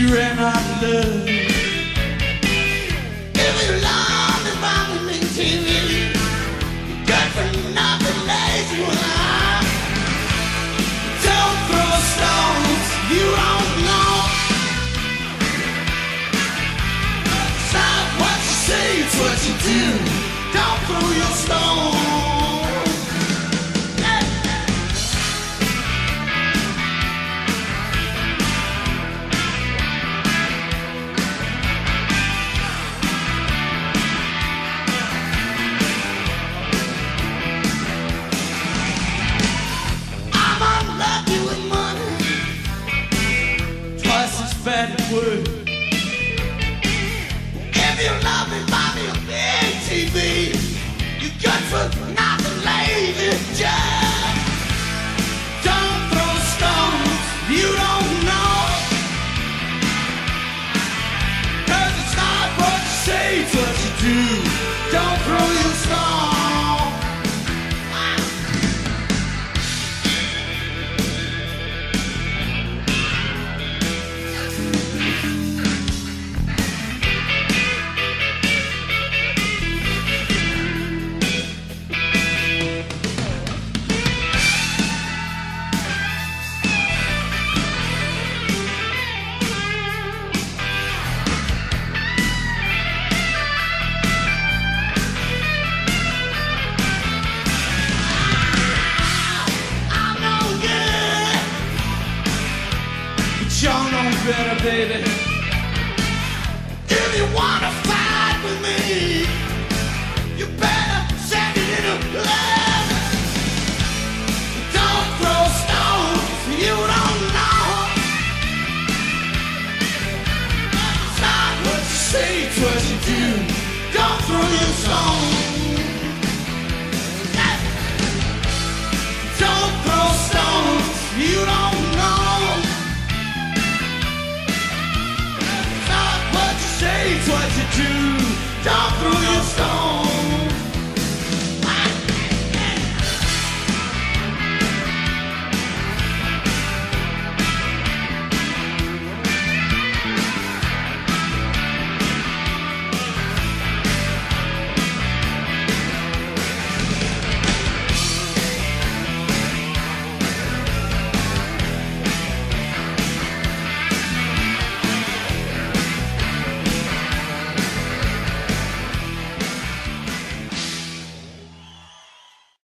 love. Love me TV. Good for nothing, lazy one. Don't throw stones, you don't know. Not what you say, it's what you do. Don't throw fat y'all know better, baby. If you wanna It's what you do. Don't throw your stones.